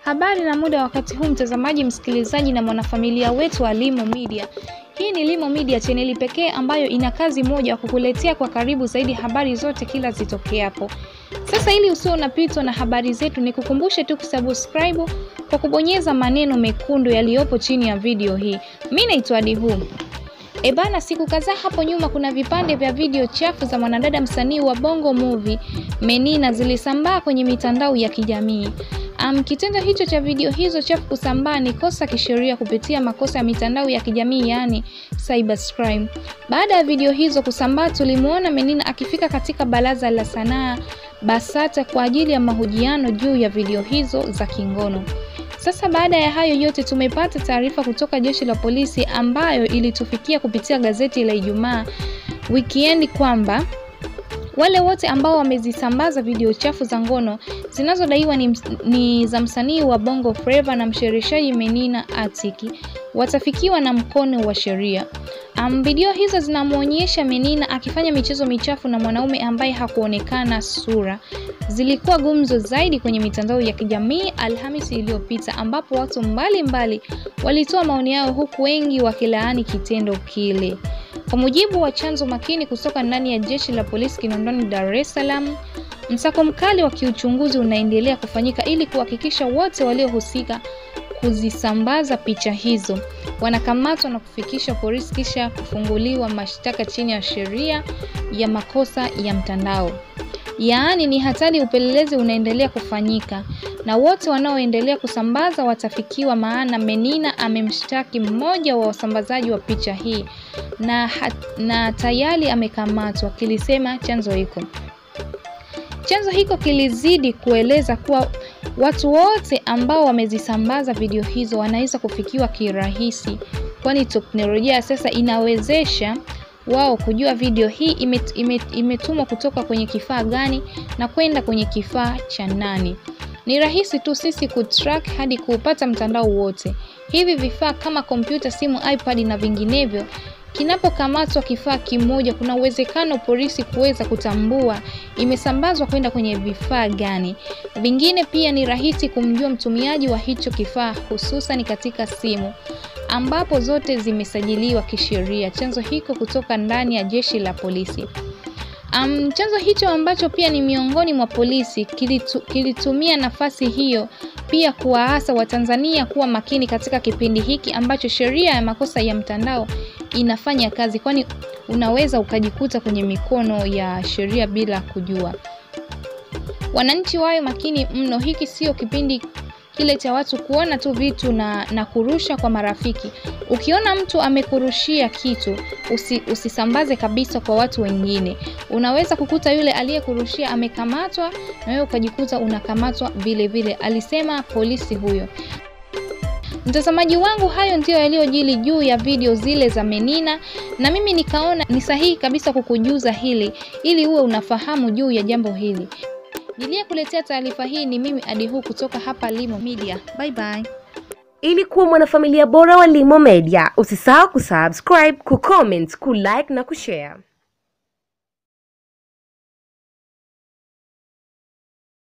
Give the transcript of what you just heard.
Habari na muda wakati huu, mtazamaji, msikilizaji na mwanafamilia wetu wa Limo Media. Hii ni Limo Media, chaneli pekee ambayo ina kazi moja ya kukuletea kwa karibu zaidi habari zote kila zitokeapo. Sasa ili usio unapitwa na habari zetu, ni kukumbushe tu kusubscribe kwa kubonyeza maneno mekundu yaliyopo chini ya video hii. Mi naitwa Dihu. Ebana, bana, siku kadhaa hapo nyuma kuna vipande vya video chafu za mwanadada msanii wa Bongo Movie Menina zilisambaa kwenye mitandao ya kijamii. Um, kitendo hicho cha video hizo chafu kusambaa ni kosa kisheria kupitia makosa ya mitandao ya kijamii yaani cybercrime. Baada ya video hizo kusambaa, tulimwona Menina akifika katika Baraza la Sanaa BASATA kwa ajili ya mahojiano juu ya video hizo za kingono. Sasa baada ya hayo yote tumepata taarifa kutoka jeshi la polisi ambayo ilitufikia kupitia gazeti la Ijumaa Weekend kwamba wale wote ambao wamezisambaza video chafu za ngono zinazodaiwa ni, ni za msanii wa Bongo Flava na mshereshaji Menina Atiki watafikiwa na mkono wa sheria. Um, video hizo zinamwonyesha Menina akifanya michezo michafu na mwanaume ambaye hakuonekana sura. Zilikuwa gumzo zaidi kwenye mitandao ya kijamii Alhamisi iliyopita ambapo watu mbalimbali walitoa maoni yao huku wengi wakilaani kitendo kile. Kwa mujibu wa chanzo makini kutoka ndani ya jeshi la polisi Kinondoni, Dar es Salaam, msako mkali wa kiuchunguzi unaendelea kufanyika ili kuhakikisha wote waliohusika kuzisambaza picha hizo wanakamatwa na kufikisha polisi kisha kufunguliwa mashtaka chini ya sheria ya makosa ya mtandao. Yaani ni hatari, upelelezi unaendelea kufanyika na wote wanaoendelea kusambaza watafikiwa, maana Menina amemshtaki mmoja wa wasambazaji wa picha hii na, na tayari amekamatwa, kilisema chanzo hiko. Chanzo hiko kilizidi kueleza kuwa watu wote ambao wamezisambaza video hizo wanaweza kufikiwa kirahisi, kwani teknolojia sasa inawezesha wao kujua video hii imet, imet, imetumwa kutoka kwenye kifaa gani na kwenda kwenye kifaa cha nani. Ni rahisi tu sisi kutrack hadi kuupata mtandao wote. Hivi vifaa kama kompyuta, simu, iPad na vinginevyo Kinapokamatwa kifaa kimoja, kuna uwezekano polisi kuweza kutambua imesambazwa kwenda kwenye vifaa gani. Vingine pia ni rahisi kumjua mtumiaji wa hicho kifaa, hususan katika simu ambapo zote zimesajiliwa kisheria. Chanzo hiko kutoka ndani ya jeshi la polisi. Um, chanzo hicho ambacho pia ni miongoni mwa polisi kilitu, kilitumia nafasi hiyo pia kuwaasa Watanzania kuwa makini katika kipindi hiki ambacho sheria ya makosa ya mtandao inafanya kazi, kwani unaweza ukajikuta kwenye mikono ya sheria bila kujua. Wananchi wawe makini mno, hiki sio kipindi kile cha watu kuona tu vitu na, na kurusha kwa marafiki. Ukiona mtu amekurushia kitu usi, usisambaze kabisa kwa watu wengine. Unaweza kukuta yule aliyekurushia amekamatwa na wewe ukajikuta unakamatwa vile vile, alisema polisi huyo. Mtazamaji wangu, hayo ndiyo yaliyojili juu ya video zile za Menina, na mimi nikaona ni sahihi kabisa kukujuza hili ili uwe unafahamu juu ya jambo hili. Niliyekuletea taarifa hii ni mimi Adihu kutoka hapa Limo Media. Bye bye. Ili kuwa mwanafamilia bora wa Limo Media, usisahau kusubscribe, kucomment, kulike na kushare.